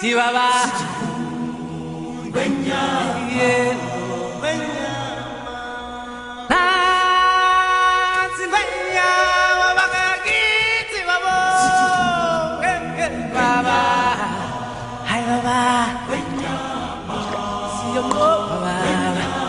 Chihuahua. Yeah. Wabakakiti babo. Eh, eh, Baba. Hai baba. Siyo mo baba.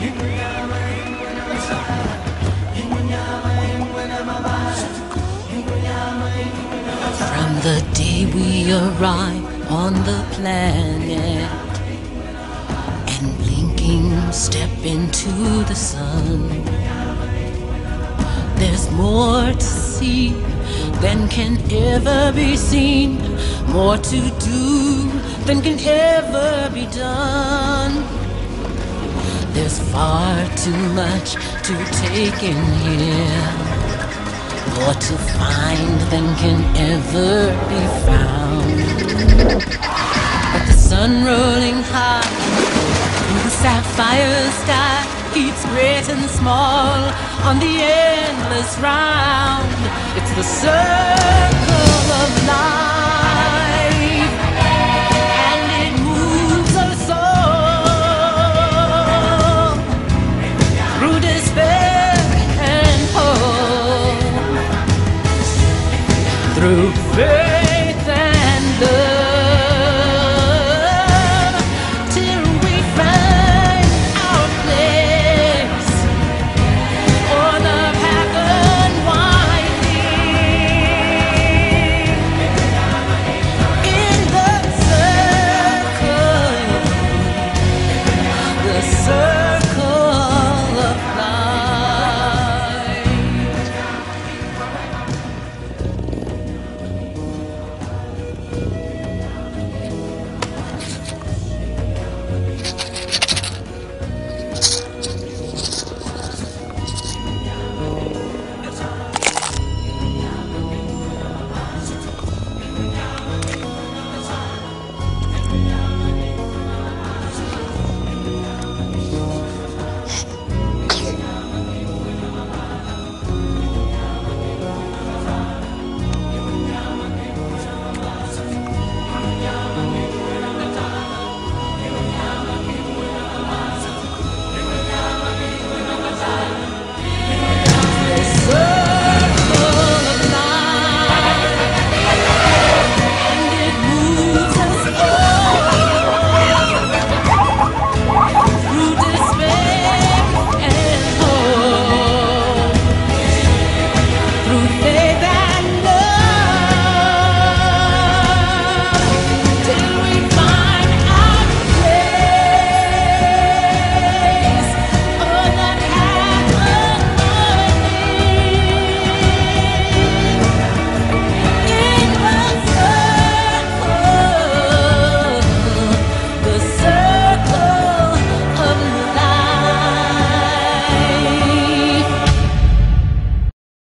From the day we arrive on the planet and blinking step into the sun, there's more to see than can ever be seen, more to do than can ever be done. There's far too much to take in here more to find than can ever be found. But the sun rolling high through the sapphire sky keeps great and small on the endless round. It's the circle of life, through faith.